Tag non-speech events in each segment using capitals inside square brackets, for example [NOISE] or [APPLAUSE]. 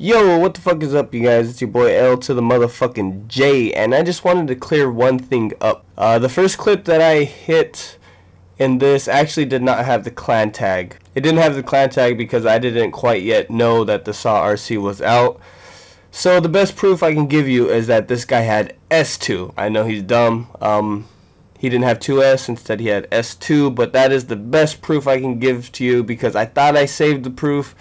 Yo, what the fuck is up, you guys? It's your boy L to the motherfucking J, and I just wanted to clear one thing up. Uh, the first clip that I hit in this actually did not have the clan tag. It didn't have the clan tag because I didn't quite yet know that the Saw RC was out. So the best proof I can give you is that this guy had S2. I know he's dumb. Um, he didn't have 2S, instead he had S2, but that is the best proof I can give to you because I thought I saved the proof,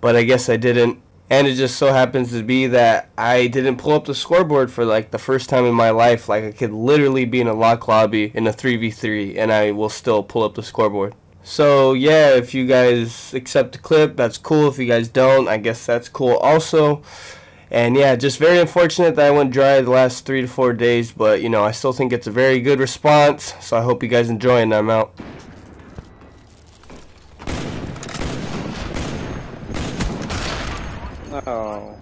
but I guess I didn't and it just so happens to be that I didn't pull up the scoreboard for like the first time in my life. Like I could literally be in a lock lobby in a 3v3 and I will still pull up the scoreboard. So yeah, if you guys accept the clip, that's cool. If you guys don't, I guess that's cool also. And yeah, just very unfortunate that I went dry the last three to four days, but you know, I still think it's a very good response. So I hope you guys enjoy and I'm out. Oh.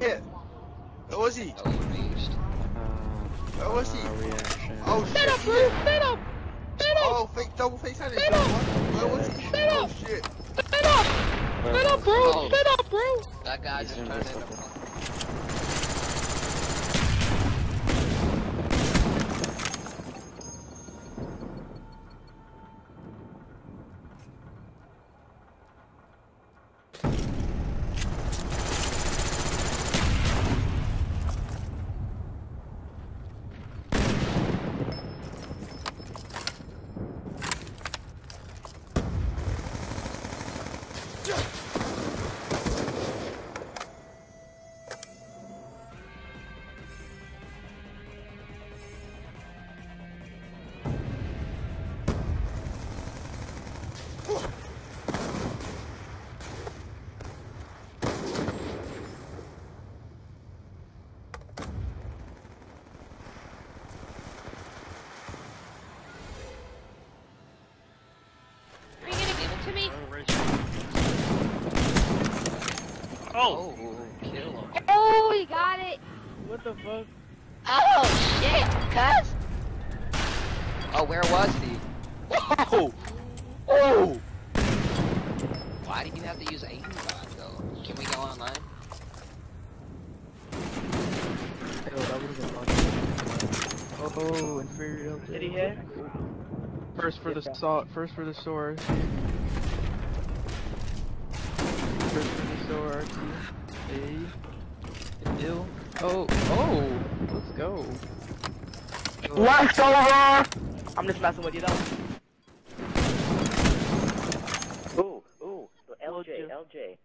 Yeah. Where was he? Uh, Where was he? uh, reaction. Oh shit. up, bro! Stand up! Stand up! Oh, fake double face handed. Stand up. Where was he? Stand Oh up. shit. Stand up! Stand up, bro! Oh. Stand up, bro! That guy He's just in turned this into Oh. oh, kill him. Oh, he got it! What the fuck? Oh, shit! Cuz! Oh, where was he? Oh. Oh. Why did you have to use aim bot though? Can we go online? Yo, that would've been lucky. Oh, inferior. Did he hit? First for the saw. First for the sword. First for the. A. Ill. Oh, oh, let's go. Leftover! I'm just messing with you though. Ooh, ooh, LJ, LJ.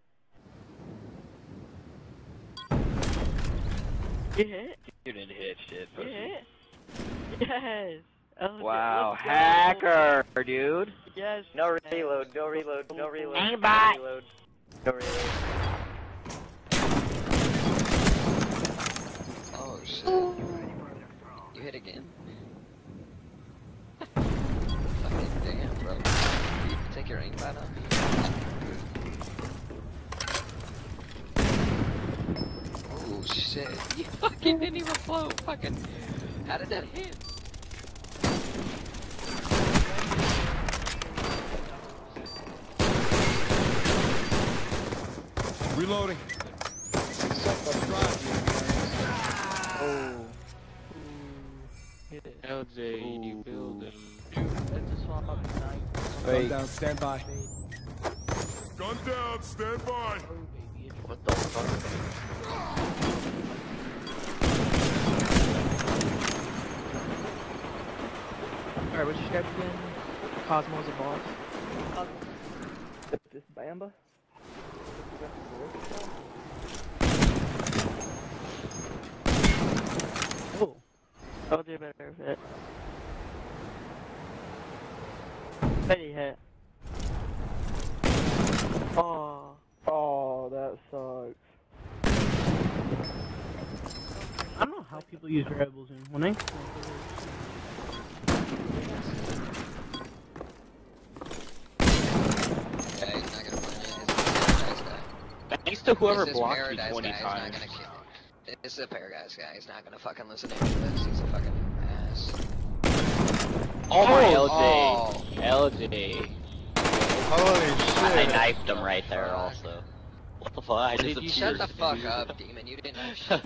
You hit? You didn't hit shit. You hit? Yes. Oh, LJ, Wow, let's go. hacker, dude. Yes. No reload, no reload, no reload. Aimbot. No reload. No reload. Oh shit. You hit again. Fucking damn, bro. You take your aim bot off. Oh shit. You fucking didn't even blow. Fucking. How did that hit? Reloading. Oh. Hit it. LJ, you building. That's a swap up tonight. Gun down, stand by. Gun down, stand by. What the fuck? Alright, what's your Skype again? Cosmo's a boss. This Bamba? Oh. LJ better hit. Betty hit. Oh. Oh, that sucks. I don't know how people use variables in when I Yeah, he's gonna win it. It's a paradise guy. Thanks to whoever this blocked me 20 guy, he's not times. gonna kill him. It's a paradise guy. He's not gonna fucking listen to any of this. He's a fucking ass. Oh my Oh. LJ. Oh. LJ. Holy shit. I knifed him right there also. What the fuck? I Did you shut the fuck up, demon? You didn't [LAUGHS] have shit.